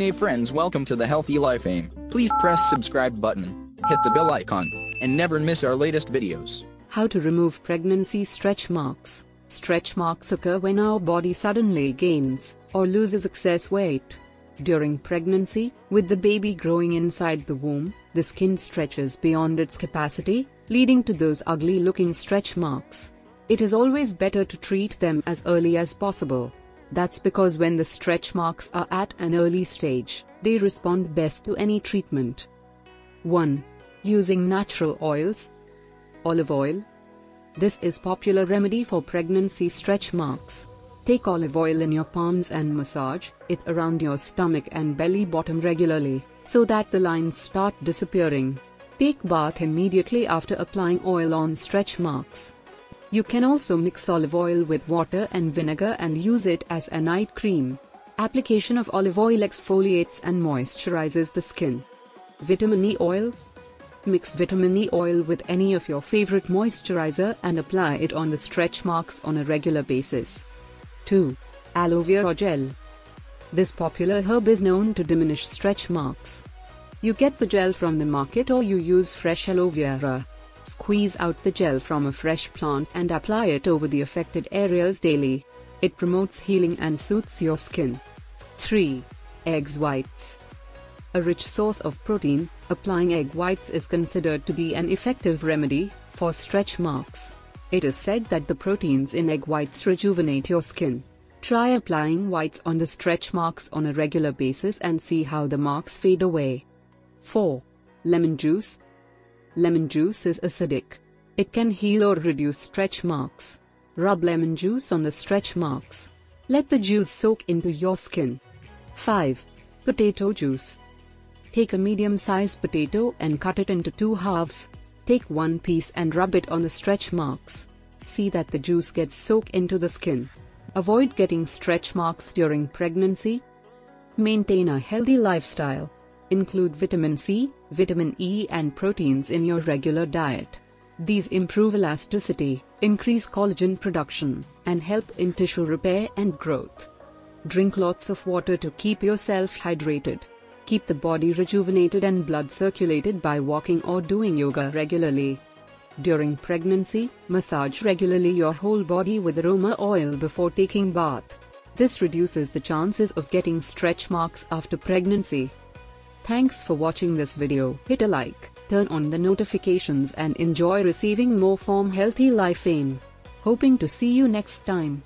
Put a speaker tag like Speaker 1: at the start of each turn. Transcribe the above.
Speaker 1: Hey friends welcome to the Healthy Life Aim. Please press subscribe button, hit the bell icon, and never miss our latest videos.
Speaker 2: How to remove pregnancy stretch marks. Stretch marks occur when our body suddenly gains or loses excess weight. During pregnancy, with the baby growing inside the womb, the skin stretches beyond its capacity, leading to those ugly looking stretch marks. It is always better to treat them as early as possible. That's because when the stretch marks are at an early stage, they respond best to any treatment. 1. Using natural oils. Olive oil. This is popular remedy for pregnancy stretch marks. Take olive oil in your palms and massage it around your stomach and belly bottom regularly, so that the lines start disappearing. Take bath immediately after applying oil on stretch marks. You can also mix olive oil with water and vinegar and use it as a night cream. Application of olive oil exfoliates and moisturizes the skin. Vitamin E oil. Mix vitamin E oil with any of your favorite moisturizer and apply it on the stretch marks on a regular basis. 2. Aloe vera gel. This popular herb is known to diminish stretch marks. You get the gel from the market or you use fresh aloe vera. Squeeze out the gel from a fresh plant and apply it over the affected areas daily. It promotes healing and soothes your skin. 3. Eggs whites. A rich source of protein, applying egg whites is considered to be an effective remedy for stretch marks. It is said that the proteins in egg whites rejuvenate your skin. Try applying whites on the stretch marks on a regular basis and see how the marks fade away. 4. Lemon juice, Lemon juice is acidic. It can heal or reduce stretch marks. Rub lemon juice on the stretch marks. Let the juice soak into your skin. 5. Potato juice. Take a medium-sized potato and cut it into two halves. Take one piece and rub it on the stretch marks. See that the juice gets soaked into the skin. Avoid getting stretch marks during pregnancy. Maintain a healthy lifestyle. Include vitamin C, vitamin E and proteins in your regular diet. These improve elasticity, increase collagen production, and help in tissue repair and growth. Drink lots of water to keep yourself hydrated. Keep the body rejuvenated and blood circulated by walking or doing yoga regularly. During pregnancy, massage regularly your whole body with aroma oil before taking bath. This reduces the chances of getting stretch marks after pregnancy. Thanks for watching this video. Hit a like, turn on the notifications and enjoy receiving more from Healthy Life Aim. Hoping to see you next time.